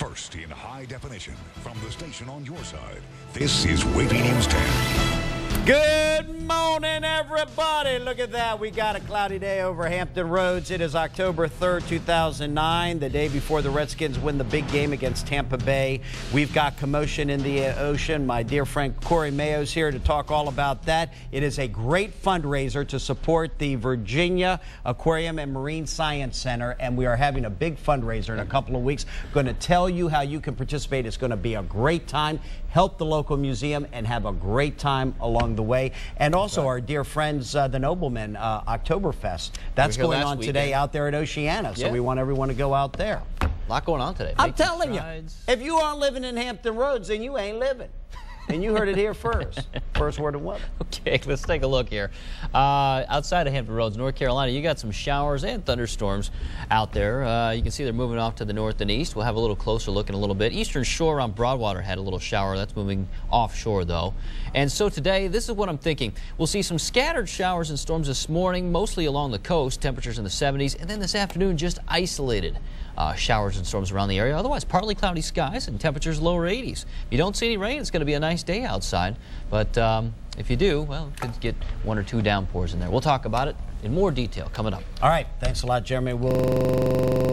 First in high definition from the station on your side. This is Wavy News 10. Good everybody. Look at that. We got a cloudy day over Hampton Roads. It is October 3rd, 2009, the day before the Redskins win the big game against Tampa Bay. We've got commotion in the ocean. My dear friend Corey Mayo's here to talk all about that. It is a great fundraiser to support the Virginia Aquarium and Marine Science Center, and we are having a big fundraiser in a couple of weeks. Going to tell you how you can participate. It's going to be a great time. Help the local museum and have a great time along the way. And also our dear uh, the Nobleman uh, Oktoberfest. That's going on today out there at Oceana. So Yeah. we want everyone to go out there. A lot going on today. I'm Making telling strides. you, if you aren't living in Hampton Roads, then you ain't living. And you heard it here first. First word of weather. Okay, let's take a look here. Uh, outside of Hampton Roads, North Carolina, you got some showers and thunderstorms out there. Uh, you can see they're moving off to the north and east. We'll have a little closer look in a little bit. Eastern Shore around Broadwater had a little shower. That's moving offshore, though. And so today, this is what I'm thinking. We'll see some scattered showers and storms this morning, mostly along the coast, temperatures in the 70s, and then this afternoon, just isolated. Uh, showers and storms around the area. Otherwise, partly cloudy skies and temperatures lower 80s. If you don't see any rain, it's going to be a nice day outside. But um, if you do, well, could get one or two downpours in there. We'll talk about it in more detail coming up. All right. Thanks a lot, Jeremy. We'll